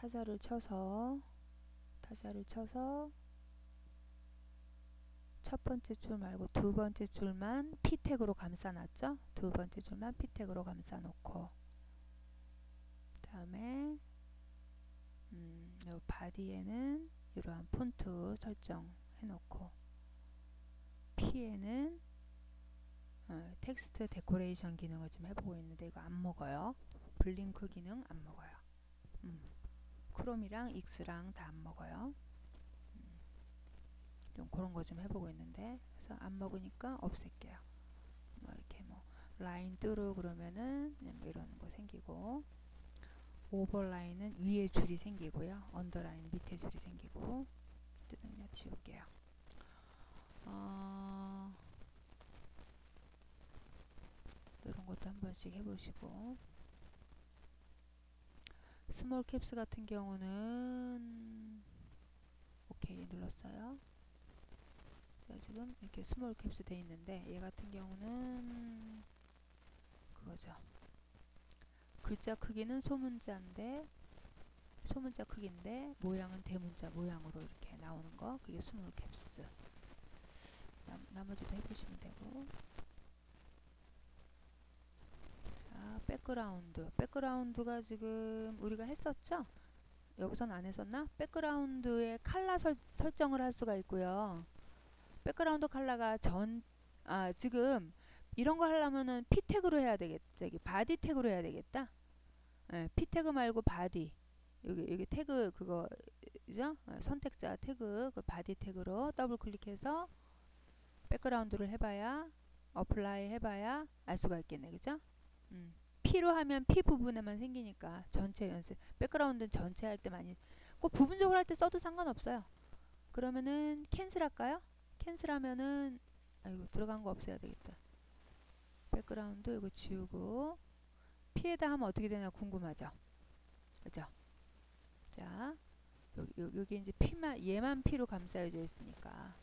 타자를 쳐서 타자를 쳐서 첫 번째 줄 말고 두 번째 줄만 P tag으로 감싸 놨죠? 두 번째 줄만 P tag으로 감싸 놓고 다음에 음, 요 body에는 이러한 폰트 설정해 놓고 P에는 어, text decoration 기능을 좀 해보고 있는데 이거 안 먹어요. blink 기능 안 먹어요. 음, 크롬이랑 익스랑 다 안 먹어요. 음, 좀 그런 거 좀 해보고 있는데 그래서 안 먹으니까 없앨게요. 뭐 이렇게 뭐 line through 그러면은 뭐 이런 거 생기고 overline은 위에 줄이 생기고요. underline 밑에 줄이 생기고 어쨌든 그냥 지울게요. 어, 이런 것도 한 번씩 해보시고 small caps 같은 경우는 오케이 눌렀어요. 자 지금 이렇게 small caps 돼 있는데 얘 같은 경우는 그거죠. 글자 크기는 소문자인데 소문자 크기인데 모양은 대문자 모양으로 이렇게 나오는 거 그게 small caps. 남, 나머지도 해보시면 되고 자 background. background가 지금 우리가 했었죠? 여기선 안 했었나? 백그라운드의 칼라 설, 설정을 할 수가 있고요. 백그라운드 칼라가 전 아 지금 이런 거 하려면은 P 태그로 해야 되겠 저기 body 태그로 해야 되겠다? 예, P 태그 말고 body. 여기 여기 태그 그거죠? 어, 선택자 태그 그 body 태그로 더블 클릭해서 background를 해봐야 apply 해봐야 알 수가 있겠네. 그죠? 음. P로 하면 P 부분에만 생기니까 전체 연습 background는 전체 할 때 많이 꼭 부분적으로 할 때 써도 상관없어요. 그러면은 cancel 할까요? cancel 하면은 아이고 들어간 거 없애야 되겠다. background 이거 지우고 P에다 하면 어떻게 되나 궁금하죠? 그죠? 자 여기, 여기 이제 P만 얘만 P로 감싸여져 있으니까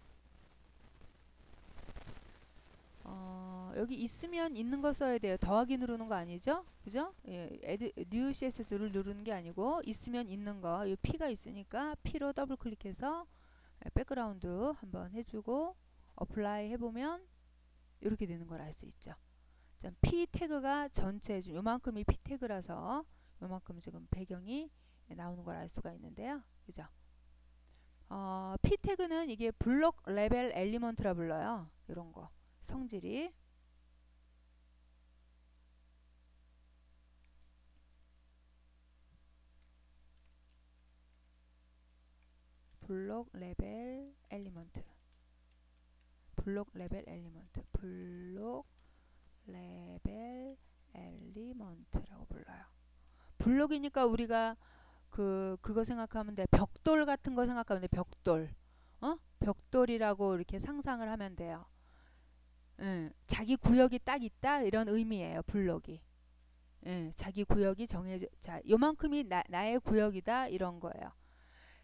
어, 여기 있으면 있는 거 써야 돼요. 더하기 누르는 거 아니죠? 그죠? 예, add, new CSS를 누르는 게 아니고 있으면 있는 거. 이 P가 있으니까 P로 더블 클릭해서 예, background 한번 해주고 apply 해보면 이렇게 되는 걸 알 수 있죠. 자, P 태그가 전체 요만큼이 P 태그라서 요만큼 지금 배경이 나오는 걸 알 수가 있는데요. 그죠? 어, P 태그는 이게 block level element라 불러요. 이런 거. 성질이 block level element block level element block level element라고 불러요. 블록이니까 우리가 그 그거 생각하면 돼. 벽돌 같은 거 생각하면 돼. 벽돌. 어? 벽돌이라고 이렇게 상상을 하면 돼요. 예, 자기 구역이 딱 있다 이런 의미예요. 블록이. 예, 자기 구역이 정해져 자 요만큼이 나, 나의 구역이다 이런 거예요.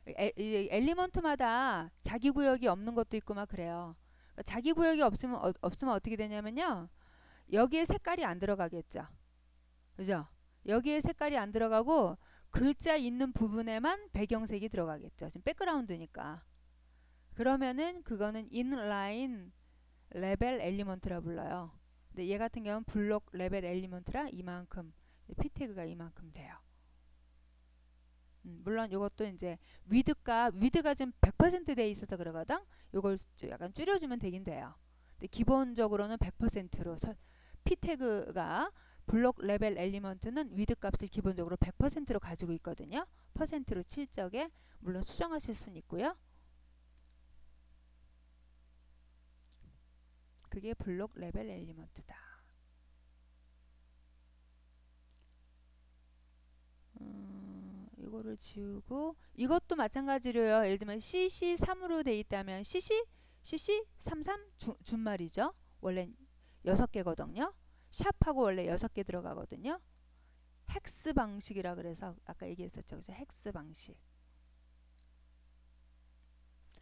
에, element마다 자기 구역이 없는 것도 있고 막 그래요. 그러니까 자기 구역이 없으면 어, 없으면 어떻게 되냐면요. 여기에 색깔이 안 들어가겠죠. 그죠? 여기에 색깔이 안 들어가고 글자 있는 부분에만 배경색이 들어가겠죠. 지금 background니까. 그러면은 그거는 inline level element라 불러요. 근데 얘 같은 경우는 block level element라 이만큼 P 태그가 이만큼 돼요. 음, 물론 이것도 이제 width가 width가 지금 100%돼 있어서 그러거든. 이걸 약간 줄여주면 되긴 돼요. 근데 기본적으로는 100%로 서, P 태그가 block level element는 width 값을 기본적으로 100%로 가지고 있거든요. 퍼센트로 칠 적에 물론 수정하실 수는 있고요. 그게 block level element다. 음, 이거를 지우고 이것도 마찬가지로요. 예를 들면 CC3으로 돼 있다면 CC CC33 주, 준말이죠. 원래 6개거든요. 샵하고 원래 6개 들어가거든요. 헥스 방식이라 그래서 아까 얘기했었죠. 그래서 헥스 방식.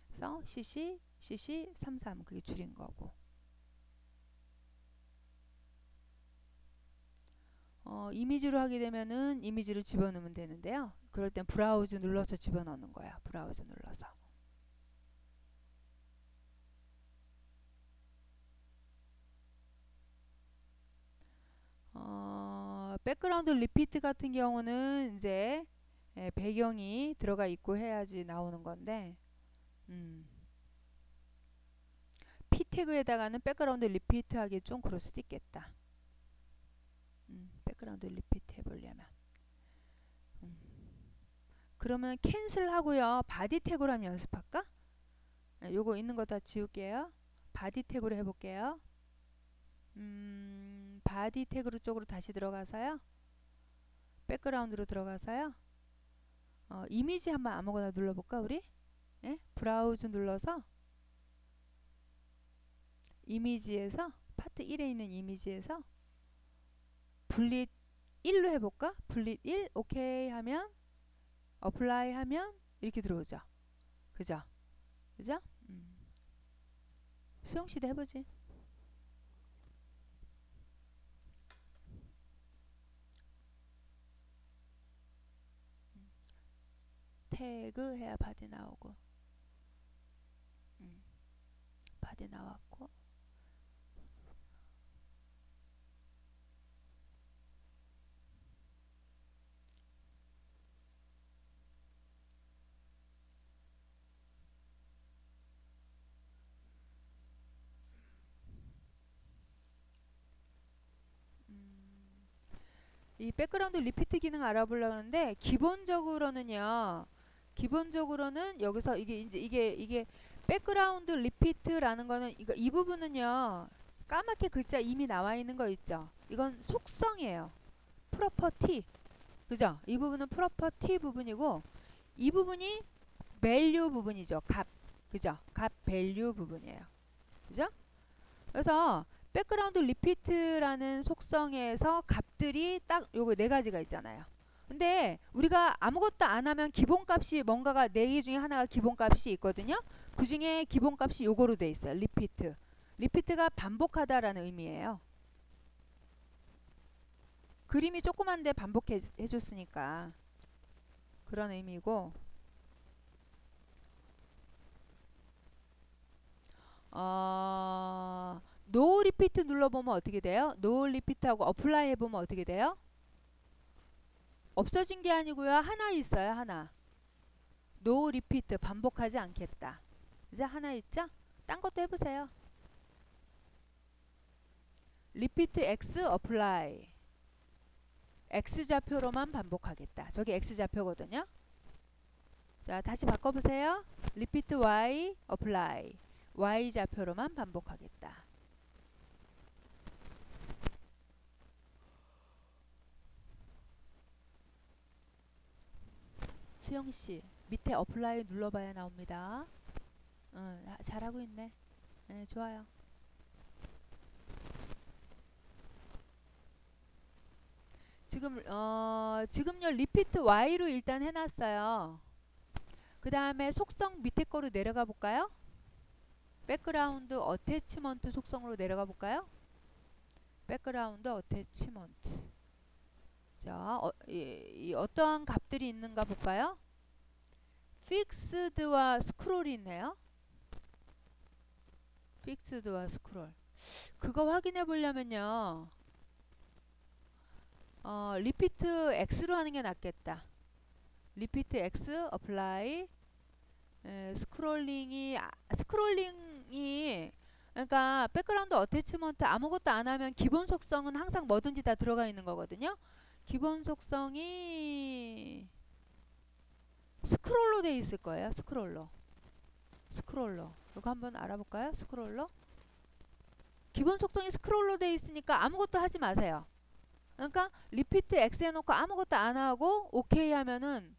그래서 CC CC33 그게 줄인 거고. 어, 이미지로 하게 되면은 이미지를 집어넣으면 되는데요. 그럴 땐 browse 눌러서 집어넣는 거야. browse 눌러서. 어, background repeat 같은 경우는 이제 예, 배경이 들어가 있고 해야지 나오는 건데 음. P 태그에다가는 background repeat 하기 좀 그럴 수도 있겠다. 음, background repeat 해보려면 음. 그러면 cancel 하고요. body 태그로 한번 연습할까? 네, 요거 있는 거 다 지울게요. body 태그로 해볼게요. 음, body 태그로 쪽으로 다시 들어가서요. background로 들어가서요. 어, 이미지 한번 아무거나 눌러볼까 우리? 예? browse 눌러서 이미지에서 파트 1에 있는 이미지에서 bullet 1로 해볼까? bullet 1 오케이 하면 apply 하면 이렇게 들어오죠. 그죠? 그죠? 음. 수영씨도 해보지. 태그 해야 body 나오고 음. 바디 나왔고 이 백그라운드 리피트 기능 알아보려고 하는데 기본적으로는요. 기본적으로는 여기서 이게 이제 이게 이게 background repeat라는 거는 이거 이 부분은요. 까맣게 글자 이미 나와 있는 거 있죠. 이건 속성이에요. property. 그죠? 이 부분은 property 부분이고 이 부분이 value 부분이죠. 값. 그죠? 값 value 부분이에요. 그죠? 그래서 background repeat라는 속성에서 값들이 딱 요거 네 가지가 있잖아요. 근데 우리가 아무것도 안 하면 기본값이 뭔가가 네 개 중에 하나가 기본값이 있거든요. 그 중에 기본값이 요거로 돼 있어요. repeat. repeat가 반복하다라는 의미예요. 그림이 조그만데 반복해 줬으니까 그런 의미고 어, no repeat 눌러보면 어떻게 돼요? no repeat하고 apply 해보면 어떻게 돼요? 없어진 게 아니고요. 하나 있어요. 하나. no repeat 반복하지 않겠다. 이제 하나 있죠? 딴 것도 해보세요. repeat x apply x 좌표로만 반복하겠다. 저기 x 좌표거든요. 자 다시 바꿔보세요. repeat y apply y 좌표로만 반복하겠다. 수영씨 밑에 apply 눌러봐야 나옵니다. 응, 잘하고 있네. 네, 좋아요. 지금 어 지금요 repeat Y로 일단 해놨어요. 그 다음에 속성 밑에 거로 내려가 볼까요? background attachment 속성으로 내려가 볼까요? background attachment 자 어, 이, 이 어떠한 값들이 있는가 볼까요? fixed와 스크롤이 있네요. fixed와 스크롤 그거 확인해 보려면요 어, repeat X로 하는 게 낫겠다. repeat X, apply, 에, 스크롤링이, 아, 스크롤링이, 그러니까 background attachment 아무것도 안 하면 기본 속성은 항상 뭐든지 다 들어가 있는 거거든요. 기본 속성이 스크롤로 돼 있을 거예요. 스크롤로. 스크롤로. 이거 한번 알아볼까요? 스크롤로. 기본 속성이 스크롤로 돼 있으니까 아무것도 하지 마세요. 그러니까 repeat X 해놓고 아무것도 안 하고 오케이 하면은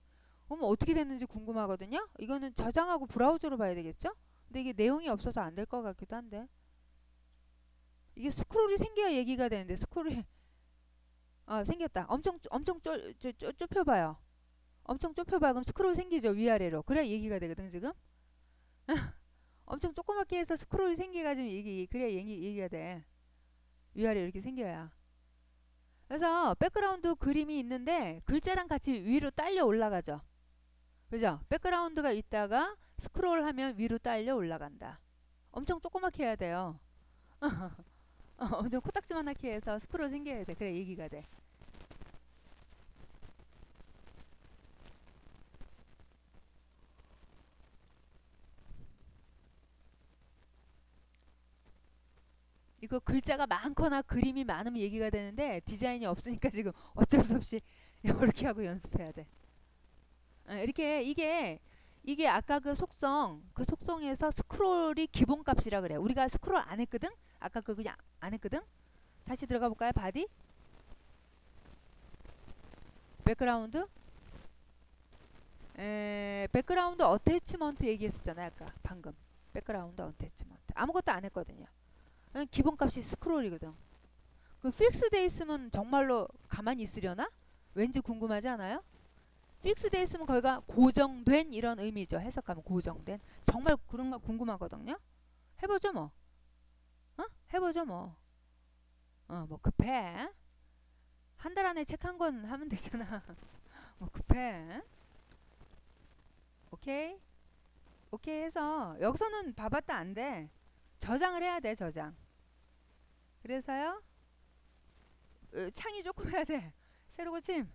그럼 어떻게 됐는지 궁금하거든요. 이거는 저장하고 브라우저로 봐야 되겠죠? 근데 이게 내용이 없어서 안 될 것 같기도 한데 이게 스크롤이 생겨야 얘기가 되는데 스크롤이 어, 생겼다. 엄청 엄청 좁, 좁, 좁혀봐요. 엄청 좁혀봐. 그럼 스크롤 생기죠 위아래로. 그래야 얘기가 되거든 지금. 엄청 조그맣게 해서 스크롤이 생겨가지고 얘기 그래야 얘기, 얘기가 돼. 위아래 이렇게 생겨야. 그래서 background 그림이 있는데 글자랑 같이 위로 딸려 올라가죠. 그죠? background가 있다가 스크롤하면 위로 딸려 올라간다. 엄청 조그맣게 해야 돼요. 어, 엄청 코딱지만하게 해서 스크롤 생겨야 돼. 그래 얘기가 돼. 이거 글자가 많거나 그림이 많으면 얘기가 되는데 디자인이 없으니까 지금 어쩔 수 없이 이렇게 하고 연습해야 돼. 어, 이렇게 이게 이게 아까 그 속성 그 속성에서 스크롤이 기본값이라 그래. 우리가 스크롤 안 했거든. 아까 그 그냥 안 했거든. 다시 들어가 볼까요? body background 에 background attachment 얘기했었잖아요. 아까 방금 background attachment 아무것도 안 했거든요. 기본값이 스크롤이거든. 그 fix돼 있으면 정말로 가만히 있으려나? 왠지 궁금하지 않아요? 픽스돼 있으면 거기가 고정된 이런 의미죠. 해석하면 고정된. 정말 그런 거 궁금하거든요. 해보죠 뭐. 어? 해보죠 뭐. 어, 뭐 급해. 한 달 안에 책 한 권 하면 되잖아. 뭐 급해. 오케이? 오케이 해서 여기서는 봐봤다 안 돼. 저장을 해야 돼 저장 그래서요 어, 창이 조금 해야 돼 새로 고침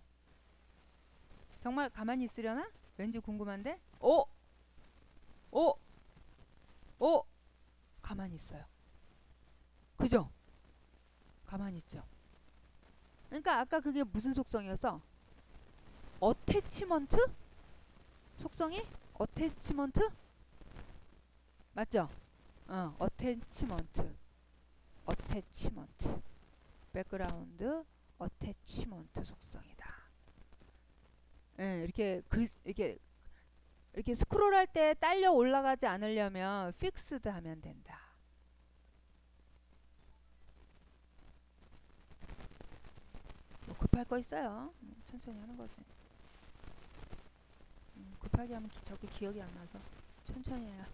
정말 가만히 있으려나? 왠지 궁금한데 오! 오! 오! 가만히 있어요 그죠? 가만히 있죠 그러니까 아까 그게 무슨 속성이었어? attachment? 속성이? attachment? 맞죠? 어, attachment attachment background attachment 속성이다. 예, 이렇게 글 이렇게 이렇게 스크롤할 때 딸려 올라가지 않으려면 fixed 하면 된다. 급할 거 있어요. 음, 천천히 하는 거지. 음, 급하게 하면 기, 자꾸 기억이 안 나서 천천히 해야.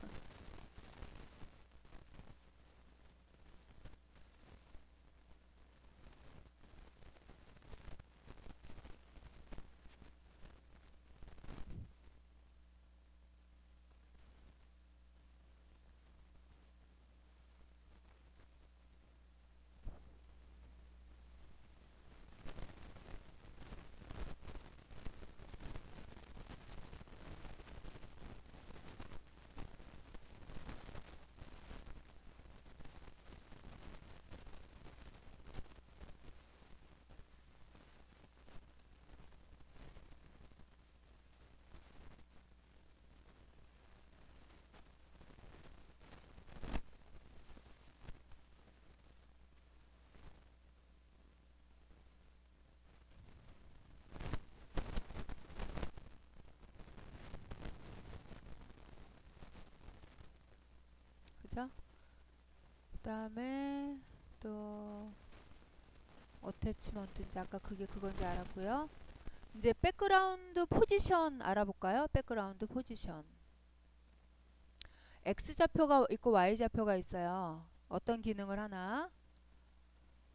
그죠? 그 다음에 또 attachment인지 아까 그게 그건지 알았고요. 이제 background position 알아볼까요? background position. X좌표가 있고 Y좌표가 있어요. 어떤 기능을 하나?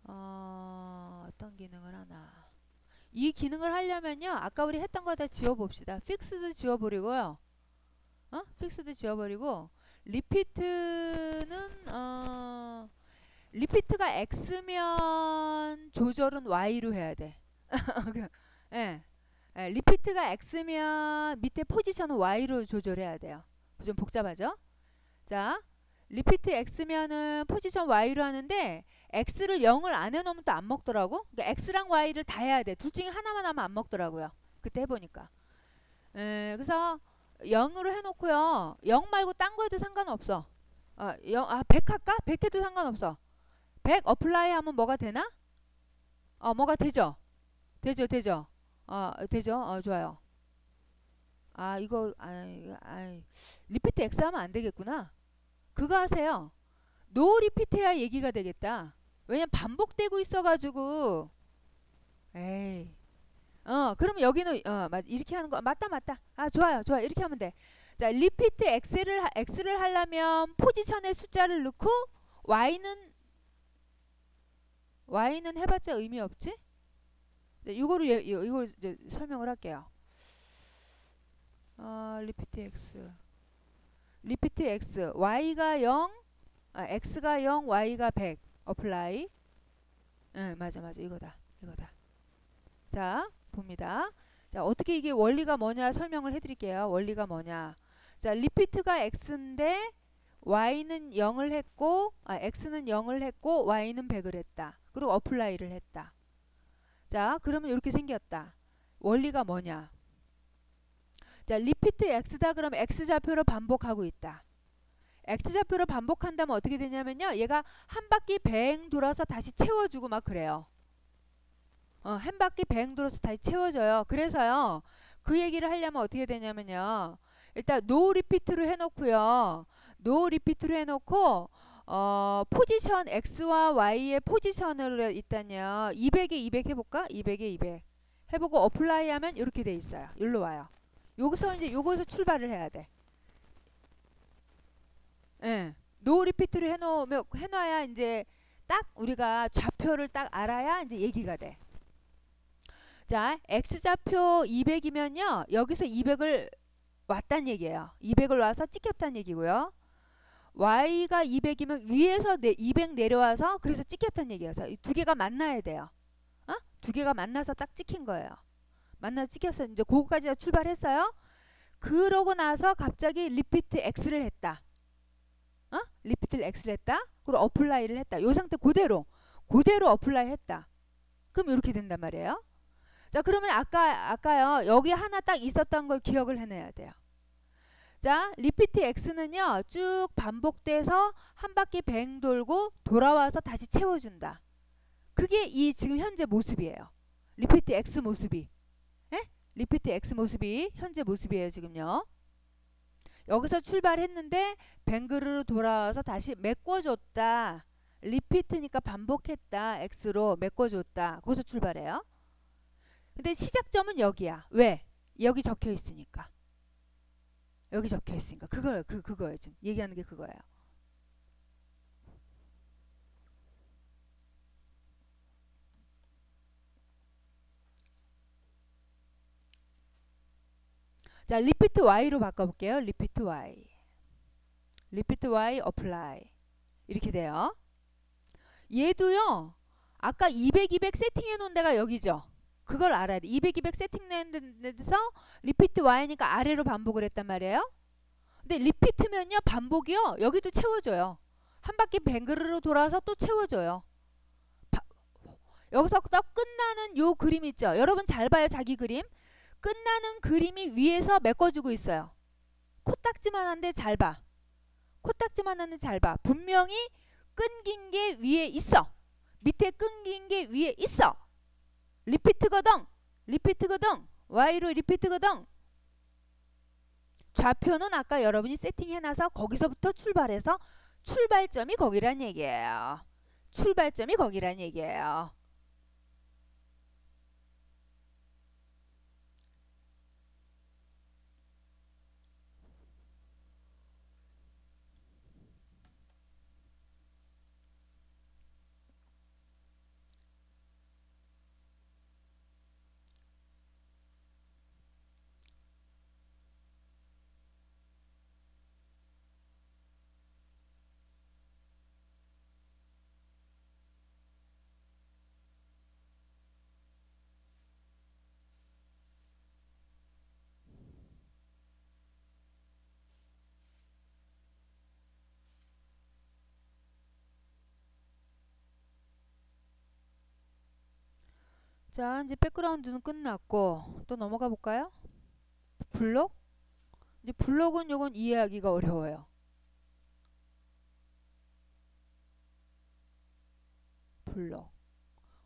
어, 어떤 기능을 하나? 이 기능을 하려면요. 아까 우리 했던 거 다 지워봅시다. fixed 지워버리고요. 어? fixed 지워버리고 repeat는 어 repeat가 x면 조절은 y로 해야 돼. 예. 예, 리피트가 x면 밑에 포지션은 y로 조절해야 돼요. 좀 복잡하죠? 자, repeat x면은 position y로 하는데 x를 0을 안 해놓으면 또 안 먹더라고. 그러니까 x랑 y를 다 해야 돼. 둘 중에 하나만 하면 안 먹더라고요. 그때 해보니까. 에, 그래서 0으로 해놓고요. 0 말고 딴 거 해도 상관없어. 어, 0, 아, 100 할까? 100 해도 상관없어. 100 apply 하면 뭐가 되나? 어, 뭐가 되죠? 되죠, 되죠. 어, 되죠. 어, 좋아요. 아, 이거, 아, 아, repeat X 하면 안 되겠구나. 그거 하세요. no repeat 해야 얘기가 되겠다. 왜냐면 반복되고 있어가지고, 에이. 어, 그러면 여기는 어, 맞 이렇게 하는 거 맞다 맞다. 아, 좋아요. 좋아. 이렇게 하면 돼. 자, repeat x를 x를 하려면 포지션의 숫자를 넣고 y는 y는 해 봤자 의미 없지? 자, 이거를 예, 이- 이걸 이제 설명을 할게요. 어, repeat x repeat x y가 0 아, x가 0 y가 100 apply 응 맞아 맞아 이거다 이거다 자 봅니다. 자 어떻게 이게 원리가 뭐냐 설명을 해드릴게요. 원리가 뭐냐. 자 repeat가 x인데 y는 0을 했고 아 x는 0을 했고 y는 100을 했다. 그리고 apply를 했다. 자 그러면 이렇게 생겼다. 원리가 뭐냐. 자 repeat x다 그러면 x좌표를 반복하고 있다. x좌표를 반복한다면 어떻게 되냐면요. 얘가 한 바퀴 뱅 돌아서 다시 채워주고 막 그래요 어, 한 바퀴 뱅 돌아서 다시 채워져요. 그래서요 그 얘기를 하려면 어떻게 되냐면요. 일단 no repeat로 해놓고요. no repeat로 해놓고 어, 포지션 x와 y의 포지션을 일단요. 200에 200 해볼까? 200에 200 해보고 apply 하면 이렇게 돼 있어요. 일로 와요. 여기서 이제 요거에서 출발을 해야 돼. 예. no repeat를 해놓으면 해놔야 이제 딱 우리가 좌표를 딱 알아야 이제 얘기가 돼. 자, x 좌표 200이면요. 여기서 200을 왔단 얘기예요. 200을 와서 찍혔단 얘기고요. y가 200이면 위에서 내 200 내려와서 그래서 찍혔단 얘기예요. 이두 개가 만나야 돼요. 어? 두 개가 만나서 딱 찍힌 거예요. 만나서 찍혔어요. 이제 그거까지 다 출발했어요. 그러고 나서 갑자기 repeat X를 했다. 어? repeat를 X를 했다. 그리고 apply를 했다. 요 상태 그대로 그대로 apply 했다. 그럼 이렇게 된단 말이에요. 자 그러면 아까 아까요 여기 하나 딱 있었던 걸 기억을 해내야 돼요. 자 repeat X는요 쭉 반복돼서 한 바퀴 뱅 돌고 돌아와서 다시 채워 준다. 그게 이 지금 현재 모습이에요. repeat X 모습이. repeat X 모습이 현재 모습이에요 지금요 여기서 출발했는데 뱅그르로 돌아와서 다시 메꿔줬다 repeat니까 반복했다 X로 메꿔줬다 거기서 출발해요 근데 시작점은 여기야 왜? 여기 적혀 있으니까 여기 적혀 있으니까 그걸 그 그거예요 지금 얘기하는 게 그거예요 자, repeat y로 바꿔 볼게요. repeat y. repeat y apply. 이렇게 돼요. 얘도요. 아까 200, 200 세팅해 놓은 데가 여기죠. 그걸 알아야 돼. 200, 200 세팅해 놓은 데서 repeat y니까 아래로 반복을 했단 말이에요. 근데 repeat면요. 반복이요. 여기도 채워줘요. 한 바퀴 뱅그르로 돌아서 또 채워줘요. 바, 여기서 또 끝나는 요 그림 있죠. 여러분 잘 봐요. 자기 그림. 끝나는 그림이 위에서 메꿔주고 있어요. 코딱지만 한데 잘 봐. 코딱지만 한데 잘 봐. 분명히 끊긴 게 위에 있어. 밑에 끊긴 게 위에 있어. 리피트거든. 리피트거든. Y로 리피트거든. 좌표는 아까 여러분이 세팅해놔서 거기서부터 출발해서 출발점이 거기란 얘기예요. 출발점이 거기란 얘기예요. 자 이제 백그라운드는 끝났고 또 넘어가 볼까요? 블록? 이제 블록은 요건 이해하기가 어려워요. 블록.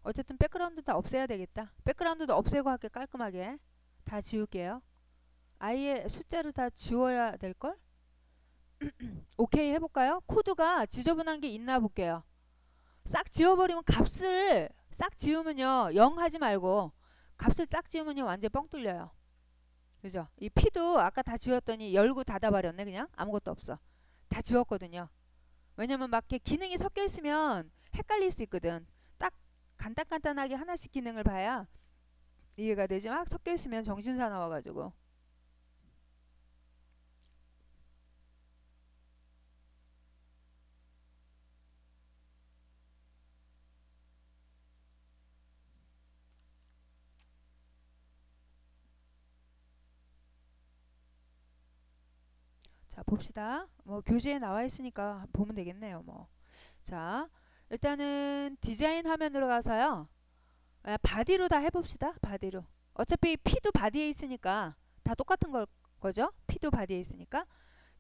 어쨌든 백그라운드 다 없애야 되겠다. 백그라운드도 없애고 할게 깔끔하게. 다 지울게요. 아예 숫자를 다 지워야 될걸? 오케이 해볼까요? 코드가 지저분한 게 있나 볼게요. 싹 지워버리면 값을 싹 지우면요 0 하지 말고 값을 싹 지우면요 완전 뻥 뚫려요. 그죠? 이 P도 아까 다 지웠더니 열고 닫아 버렸네 그냥? 아무것도 없어. 다 지웠거든요. 왜냐면 막 이렇게 기능이 섞여 있으면 헷갈릴 수 있거든. 딱 간단간단하게 하나씩 기능을 봐야 이해가 되지? 막 섞여 있으면 정신 사나워가지고. 자, 봅시다. 뭐 교재에 나와 있으니까 보면 되겠네요. 뭐. 자, 일단은 디자인 화면으로 가서요. 아, body로 다 해봅시다. body로. 어차피 P도 body에 있으니까 다 똑같은 걸 거죠. P도 body에 있으니까.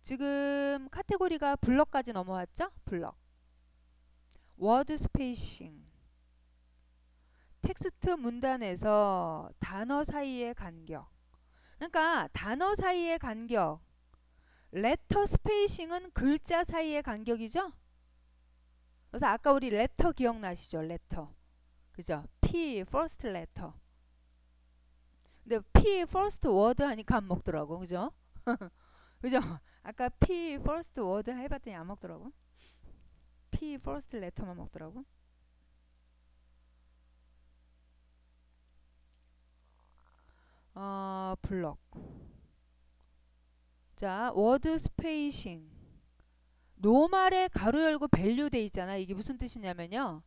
지금 카테고리가 블럭까지 넘어왔죠. 블럭. word spacing. 텍스트 문단에서 단어 사이의 간격. 그러니까 단어 사이의 간격. letter spacing은 글자 사이의 간격이죠. 그래서 아까 우리 letter 기억나시죠? letter. 그죠? P first letter. 근데 P first word 하니까 안 먹더라고. 그죠? 그죠? 아까 P first word 해 봤더니 안 먹더라고. P first letter만 먹더라고. 어, 블럭. 자, word spacing. normal에 가로 열고 value 돼 있잖아. 이게 무슨 뜻이냐면요.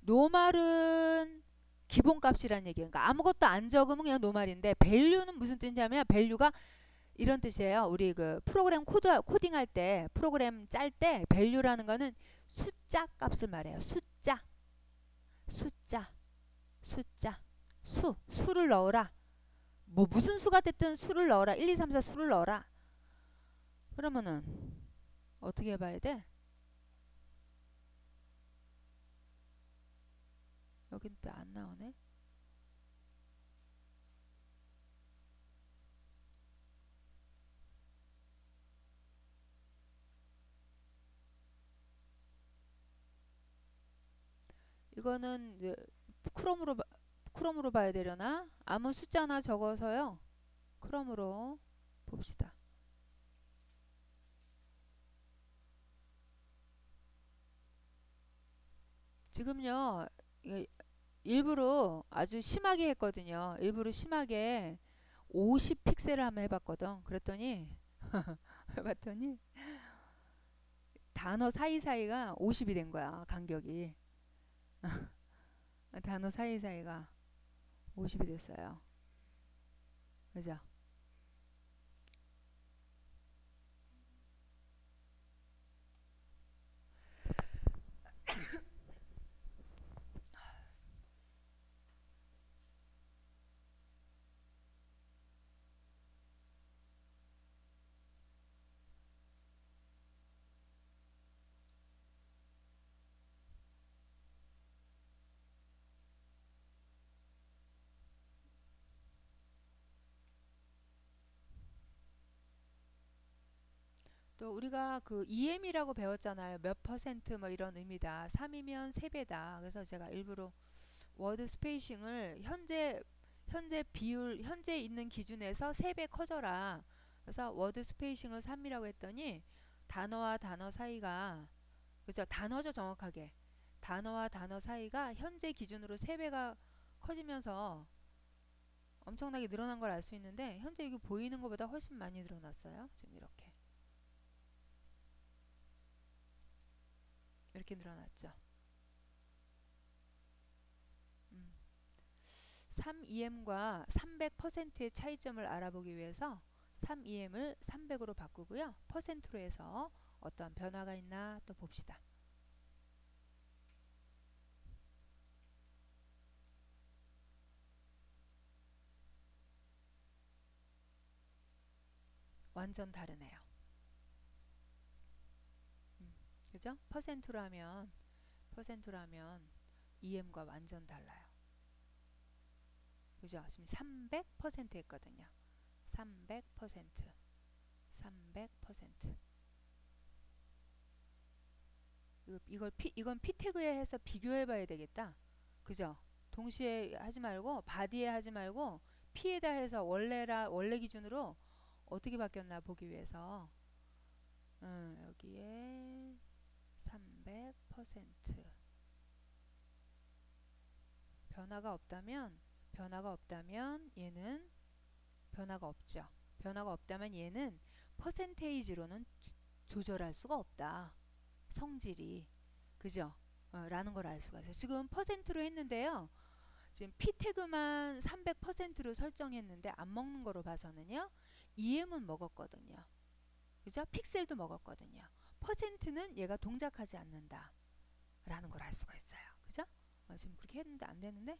normal은 기본값이란 얘기예요. 그러니까 아무것도 안 적으면 그냥 normal인데 value는 무슨 뜻이냐면 value가 이런 뜻이에요. 우리 그 프로그램 코드 코딩할 때 프로그램 짤 때 value라는 거는 숫자 값을 말해요. 숫자. 숫자. 숫자. 수. 수를 넣어라. 뭐 무슨 수가 됐든 수를 넣어라. 1, 2, 3, 4 수를 넣어라. 그러면은 어떻게 해봐야 돼? 여긴 또 안 나오네. 이거는 크롬으로 크롬으로 봐야 되려나? 아무 숫자나 적어서요. 크롬으로 봅시다. 지금요 일부러 아주 심하게 했거든요. 일부러 심하게 50 픽셀을 한번 해봤거든. 그랬더니 해봤더니 단어 사이사이가 50이 된 거야. 간격이. 단어 사이사이가 50이 됐어요. 그죠? 또 우리가 그 EM이라고 배웠잖아요. 몇 퍼센트 뭐 이런 의미다. 3이면 3배다. 그래서 제가 일부러 word spacing을 현재 현재 비율 현재 있는 기준에서 3배 커져라. 그래서 word spacing을 3이라고 했더니 단어와 단어 사이가 그죠? 단어죠 정확하게. 단어와 단어 사이가 현재 기준으로 3배가 커지면서 엄청나게 늘어난 걸 알 수 있는데 현재 이게 보이는 것보다 훨씬 많이 늘어났어요. 지금 이렇게. 이렇게 늘어났죠. 음. 3EM과 300%의 차이점을 알아보기 위해서 3EM을 300으로 바꾸고요. 퍼센트로 해서 어떠한 변화가 있나 또 봅시다. 완전 다르네요. 그죠? 퍼센트로 하면 퍼센트로 하면 EM과 완전 달라요. 그죠? 지금 300% 했거든요. 300% 300% 이거, 이걸 피, 이건 P 태그에 해서 비교해 봐야 되겠다. 그죠? 동시에 하지 말고 바디에 하지 말고 P에다 해서 원래라 원래 기준으로 어떻게 바뀌었나 보기 위해서 음, 여기에 300% 변화가 없다면 변화가 없다면 얘는 변화가 없죠. 변화가 없다면 얘는 퍼센테이지로는 조절할 수가 없다. 성질이. 그죠? 어, 라는 걸 알 수가 있어요. 지금 퍼센트로 했는데요. 지금 P 태그만 300%로 설정했는데 안 먹는 거로 봐서는요. EM은 먹었거든요. 그죠? 픽셀도 먹었거든요. 퍼센트는 얘가 동작하지 않는다. 라는 걸 알 수가 있어요. 그죠? 어, 지금 그렇게 했는데 안 되는데?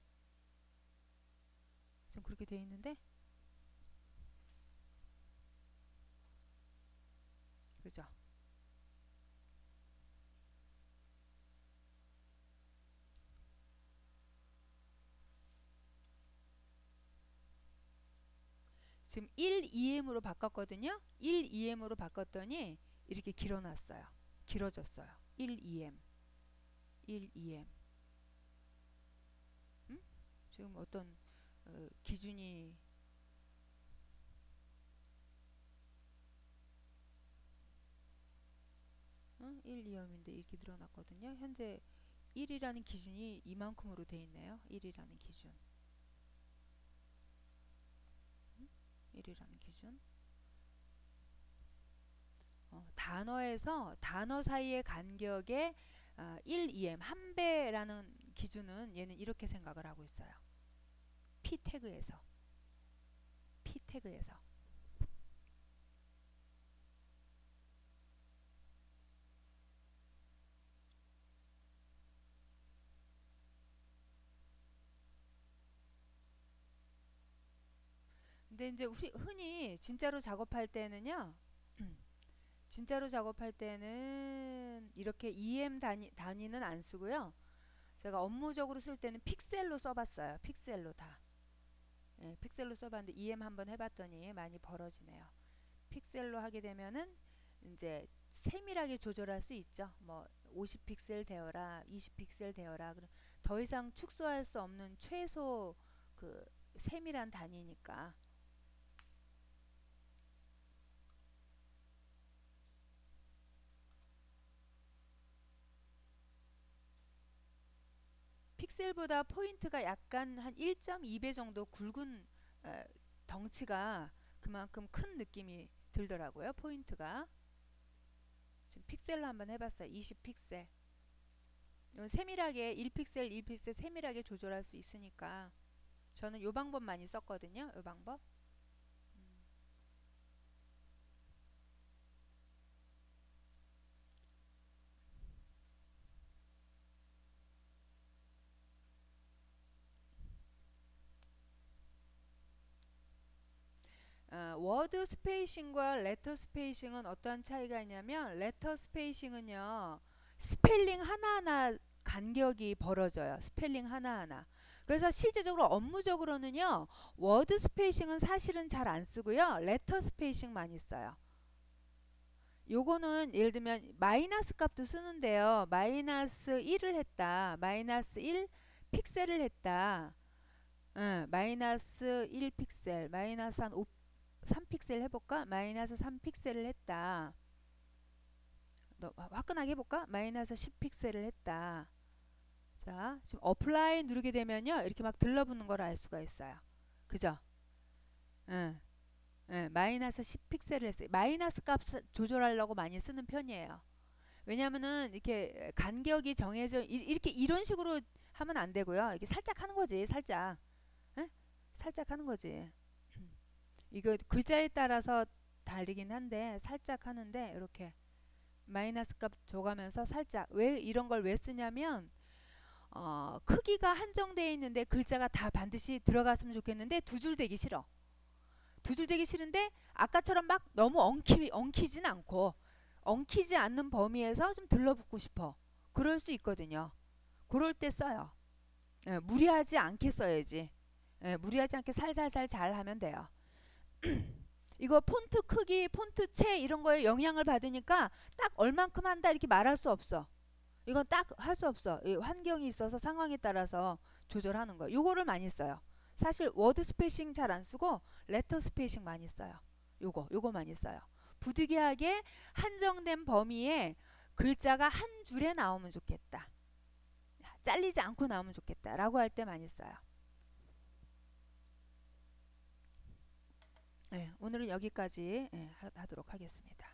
지금 그렇게 돼 있는데? 그죠? 지금 1 EM으로 바꿨거든요. 1 EM으로 바꿨더니 이렇게 길어놨어요. 길어졌어요. 1 EM. 1 EM. 음? 지금 어떤 어, 기준이 어? 1 EM인데 이렇게 늘어났거든요. 현재 1이라는 기준이 이만큼으로 돼 있네요. 1이라는 기준. 1이라는 기준. 어, 단어에서 단어 사이의 간격의 어, 1 EM 한 배라는 기준은 얘는 이렇게 생각을 하고 있어요. P 태그에서 P 태그에서 근데 이제 우리 흔히 진짜로 작업할 때는요. 진짜로 작업할 때는 이렇게 EM 단위, 단위는 안 쓰고요. 제가 업무적으로 쓸 때는 픽셀로 써봤어요. 픽셀로 다. 예, 픽셀로 써봤는데 EM 한번 해봤더니 많이 벌어지네요. 픽셀로 하게 되면은 이제 세밀하게 조절할 수 있죠. 뭐 50픽셀 되어라, 20픽셀 되어라. 그럼 더 이상 축소할 수 없는 최소 그 세밀한 단위니까. 픽셀보다 포인트가 약간 한 1.2배 정도 굵은 에, 덩치가 그만큼 큰 느낌이 들더라고요. 포인트가. 지금 픽셀로 한번 해봤어요. 20픽셀. 세밀하게 1픽셀, 2픽셀 세밀하게 조절할 수 있으니까 저는 이 방법 많이 썼거든요. 이 방법. 어, word spacing과 letter spacing은 어떠한 차이가 있냐면 letter spacing은요 스펠링 하나하나 간격이 벌어져요. 스펠링 하나하나. 그래서 실제적으로 업무적으로는요 word spacing은 사실은 잘 안 쓰고요 letter spacing 많이 써요. 요거는 예를 들면 마이너스 값도 쓰는데요. 마이너스 1을 했다 마이너스 1 픽셀을 했다. 응, 마이너스 1 픽셀 마이너스 한 5, 3픽셀 해볼까? 마이너스 3픽셀을 했다. 더 화끈하게 해볼까? 마이너스 10픽셀을 했다. 자, 지금 apply 누르게 되면요. 이렇게 막 들러붙는 걸 알 수가 있어요. 그죠? 응. 응, 마이너스 10픽셀을 했어요. 마이너스 값 조절하려고 많이 쓰는 편이에요. 왜냐면은 이렇게 간격이 정해져 이렇게 이런 식으로 하면 안 되고요. 이렇게 살짝 하는 거지, 살짝. 응? 살짝 하는 거지. 이거 글자에 따라서 다르긴 한데 살짝 하는데 이렇게 마이너스 값 줘가면서 살짝 왜 이런 걸 왜 쓰냐면 어, 크기가 한정되어 있는데 글자가 다 반드시 들어갔으면 좋겠는데 두 줄 되기 싫어. 두 줄 되기 싫은데 아까처럼 막 너무 엉키, 엉키진 않고 엉키지 않는 범위에서 좀 들러붙고 싶어. 그럴 수 있거든요. 그럴 때 써요. 예, 무리하지 않게 써야지. 예, 무리하지 않게 살살살 잘 하면 돼요. 이거 폰트 크기, 폰트 체 이런 거에 영향을 받으니까 딱 얼만큼 한다 이렇게 말할 수 없어. 이건 딱 할 수 없어. 환경이 있어서 상황에 따라서 조절하는 거. 요거를 많이 써요. 사실 word spacing 잘 안 쓰고 letter spacing 많이 써요. 요거, 요거 많이 써요. 부득이하게 한정된 범위에 글자가 한 줄에 나오면 좋겠다. 잘리지 않고 나오면 좋겠다. 라고 할 때 많이 써요. 네, 오늘은 여기까지 예, 하, 하도록 하겠습니다.